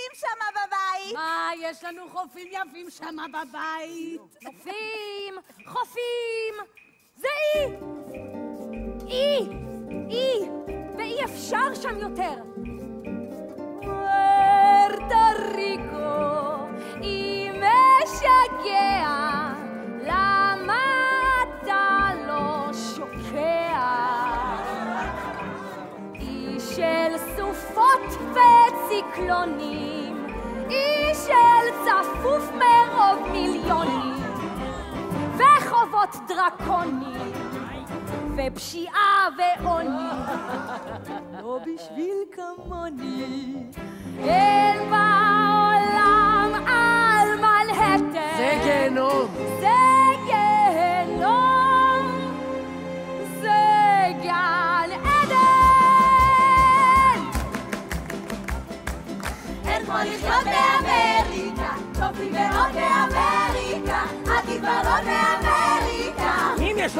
יפים שם בבית. מה, יש לנו חופים יפים שם בבית. חופים, חופים! זה אי! אי! אי! ואי אפשר שם יותר! סופות וציקלונים, אי של צפוף מרוב מיליונים, וחובות דרקונים, ופשיעה ועוני. לא בשביל כמוני. אין בעולם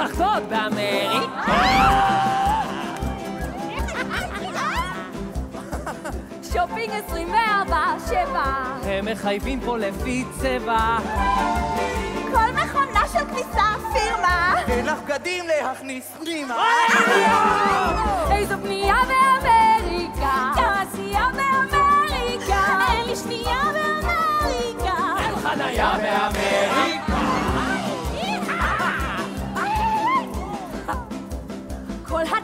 דוד באמריקה. שופינג 24-7. הם מחייבים פה לפי צבע. כל מכונה של כביסה פירמה. אין לך בגדים להכניס פנימה. איזו בנייה באמריקה. תעשייה באמריקה. אין לי שנייה באמריקה. אין חניה באמריקה.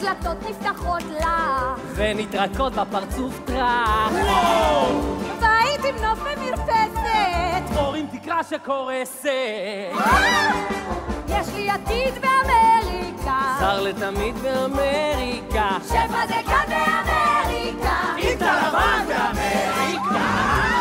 הדלתות נפתחות לה. ונטרקות בפרצוף טראח. בית עם נוף במרפסת. אור עם תקרה שקורסת. יש לי עתיד באמריקה. זר לתמיד באמריקה. שפע זה כאן באמריקה. עם לבן באמריקה.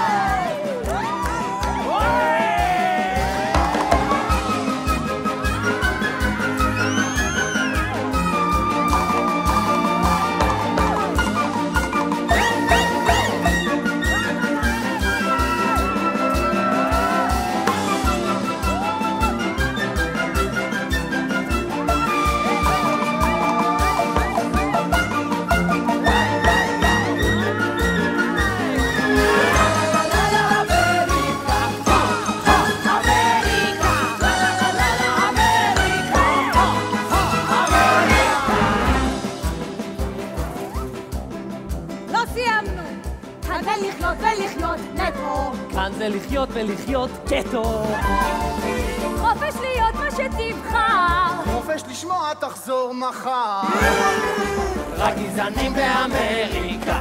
כאן זה לחיות ולחיות קטו. חופש להיות מה שתבחר. חופש לשמוע תחזור מחר. רק גזענים באמריקה.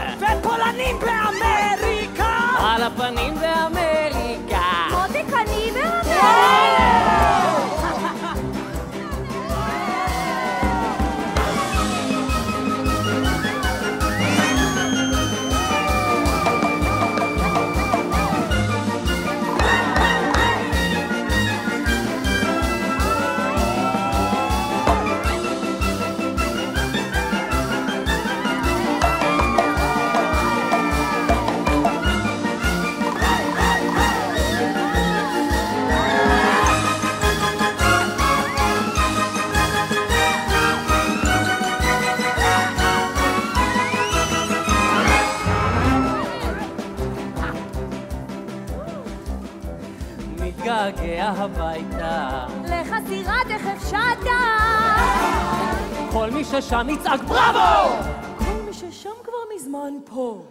מתגעגע הביתה. לחסירה דרך שדה. כל מי ששם יצעק בראבו! כל מי ששם כבר מזמן פה.